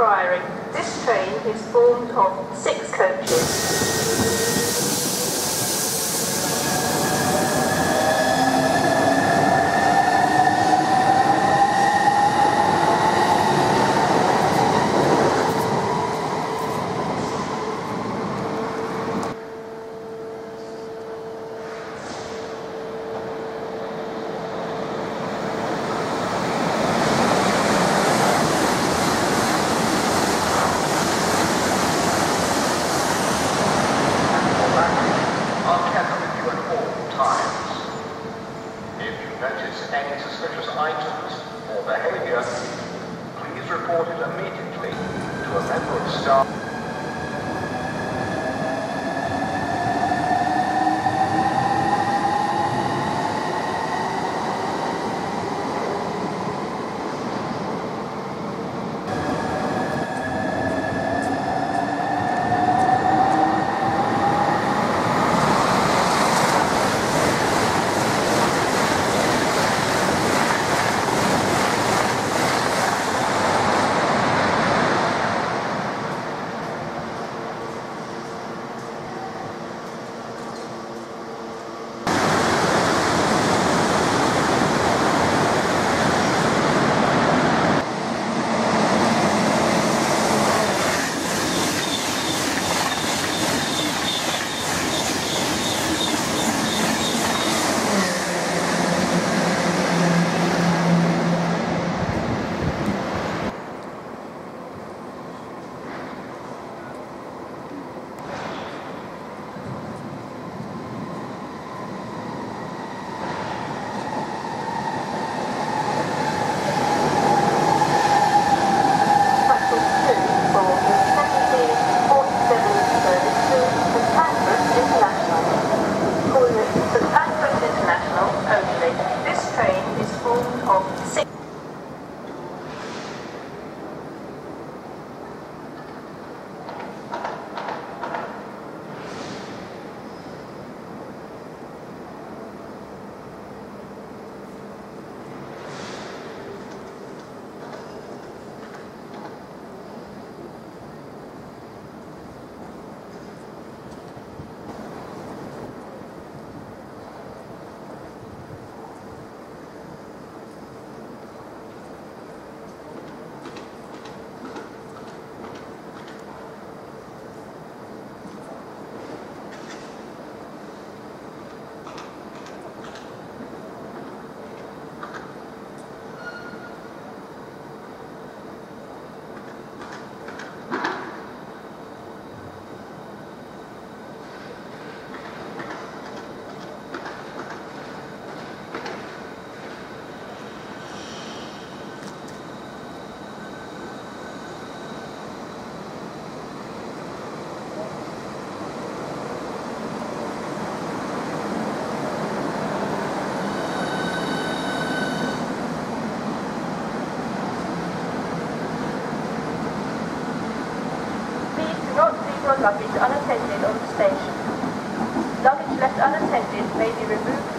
Priory. This train is formed of six coaches.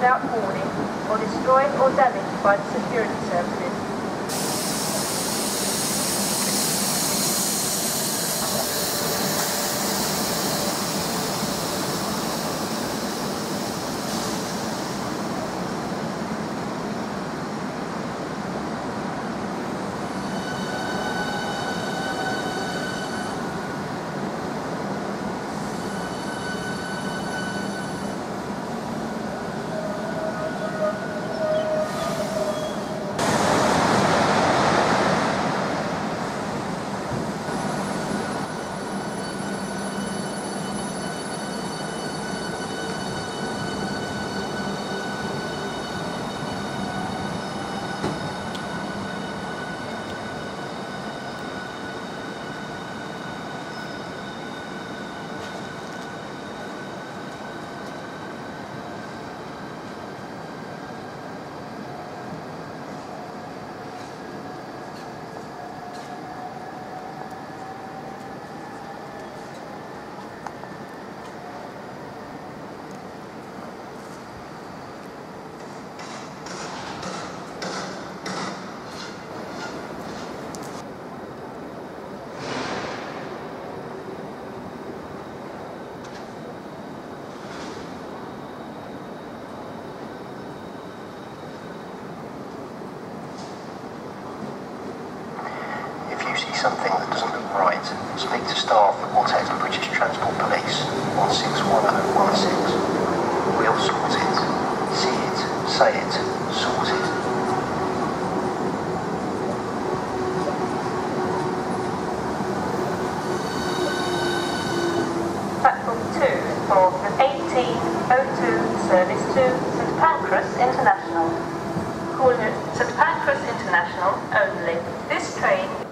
without warning, or destroyed or damaged by the security something that doesn't look right, speak to staff or text British Transport Police 161016. We'll sort it. See it, say it, sort it. Platform 2 for the 1802 service to St Pancras International. Calling it St Pancras International only. This train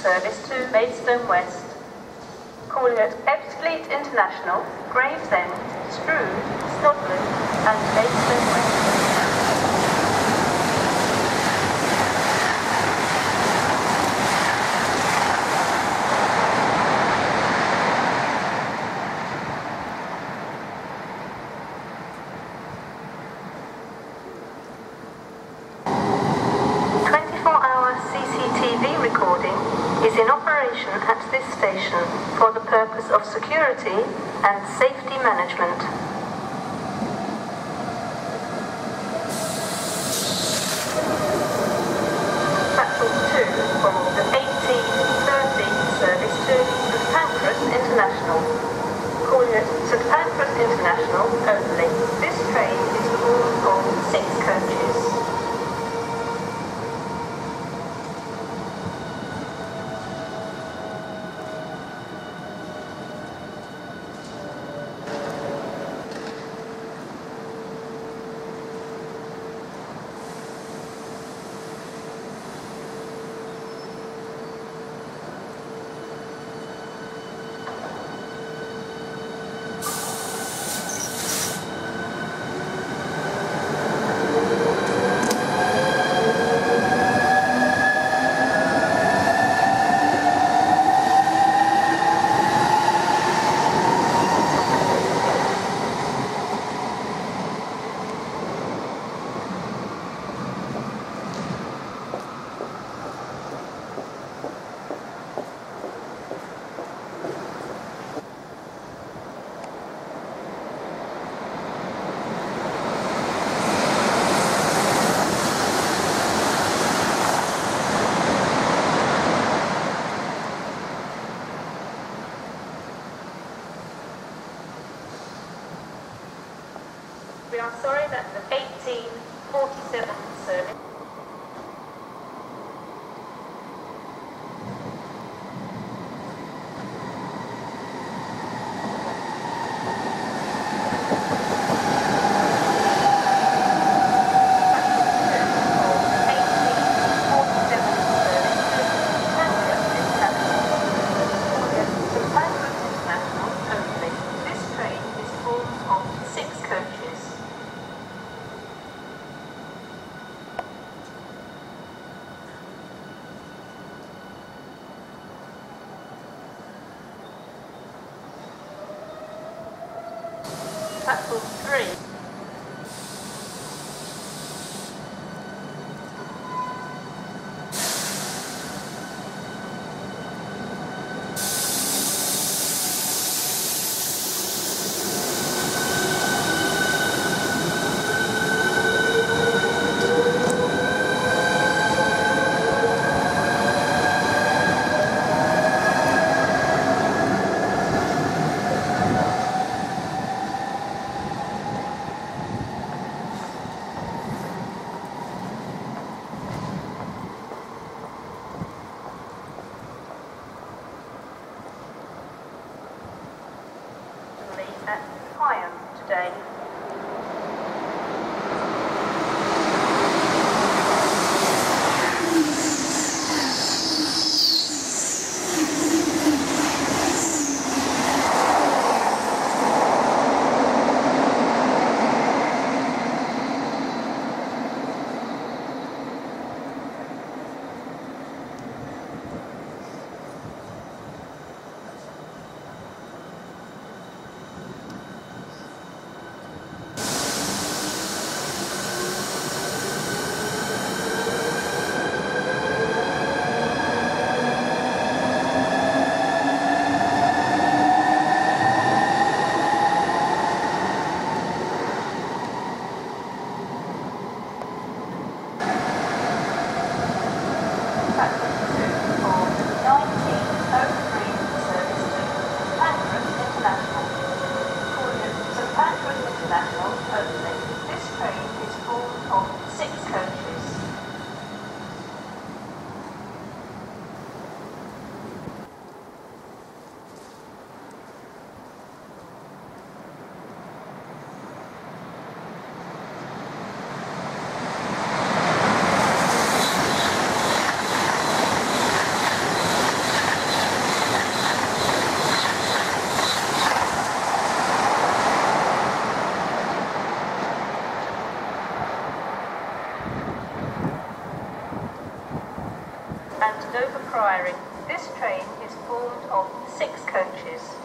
service to West. Calling at Ebbsfleet International, Gravesend, Strood, Snodland and Maidstone West. We are sorry that the 1847 service Dover Priory. This train is formed of six coaches.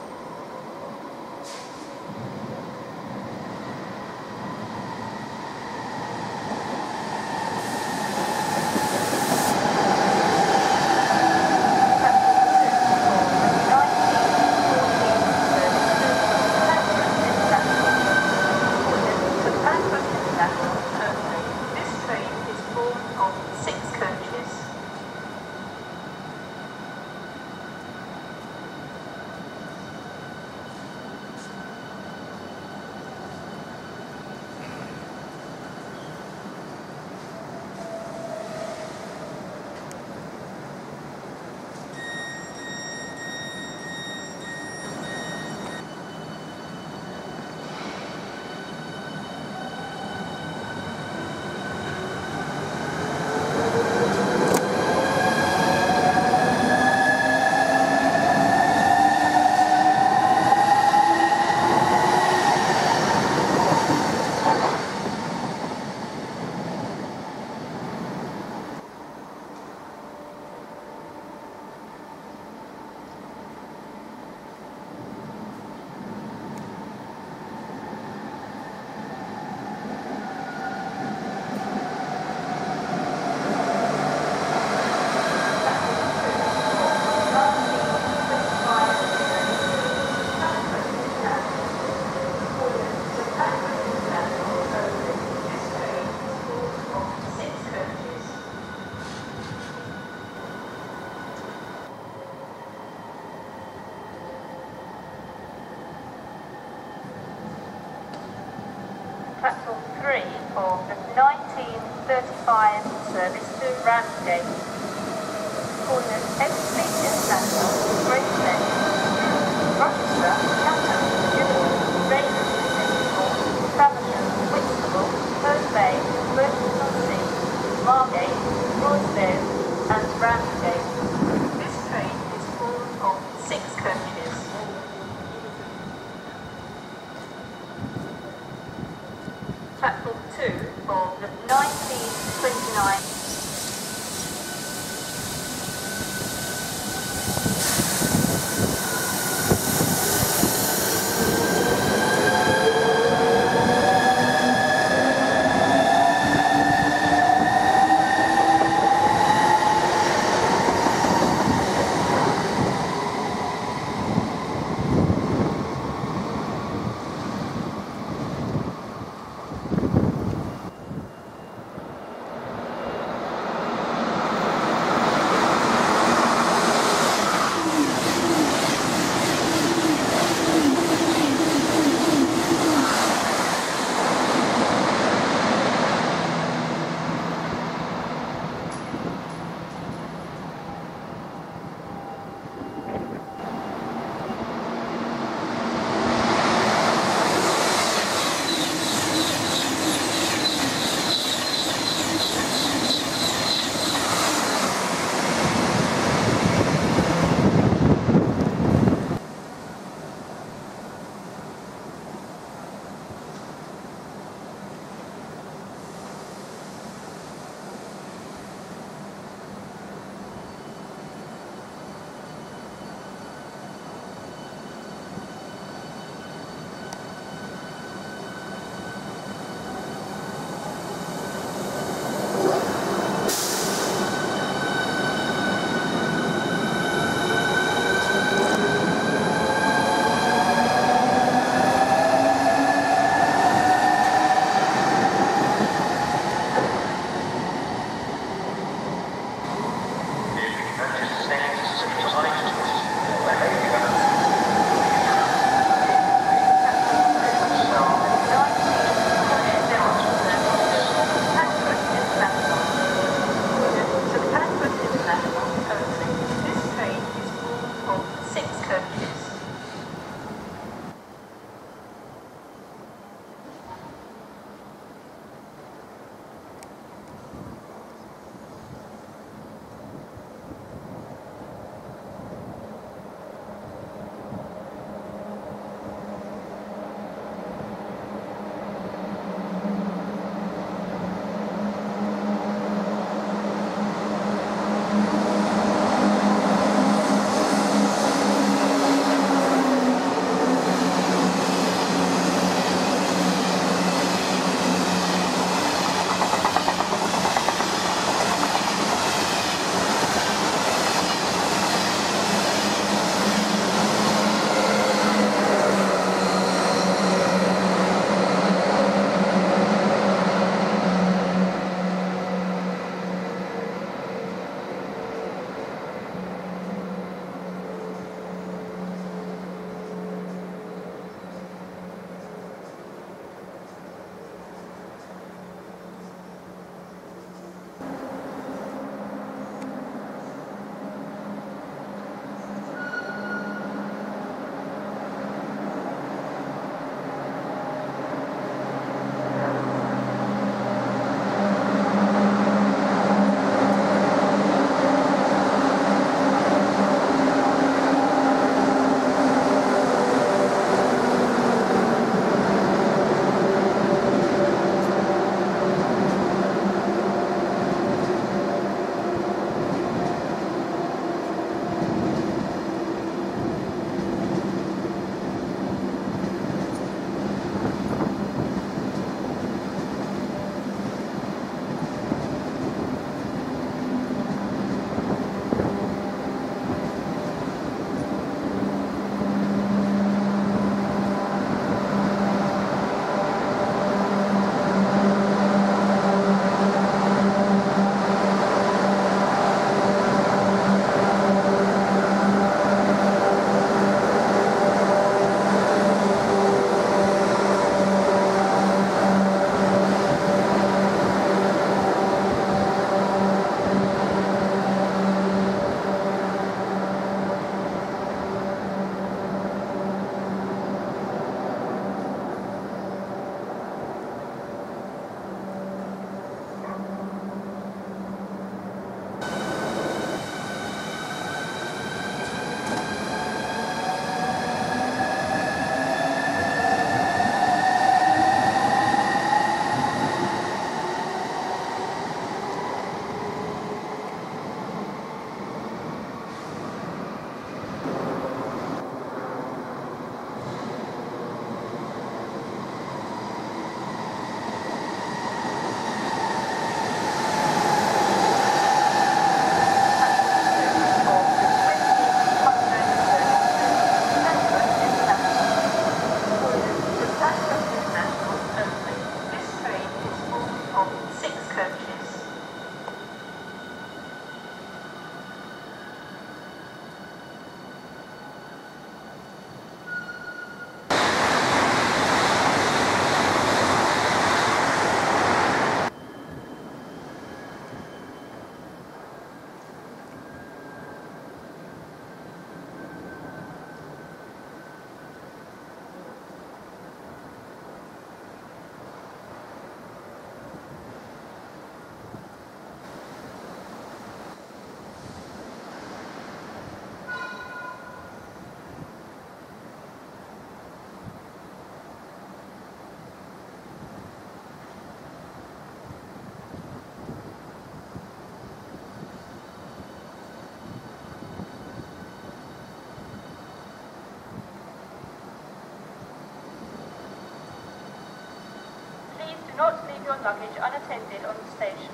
Your luggage unattended on the station.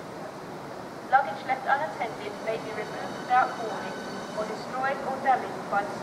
Luggage left unattended may be removed without warning or destroyed or damaged by the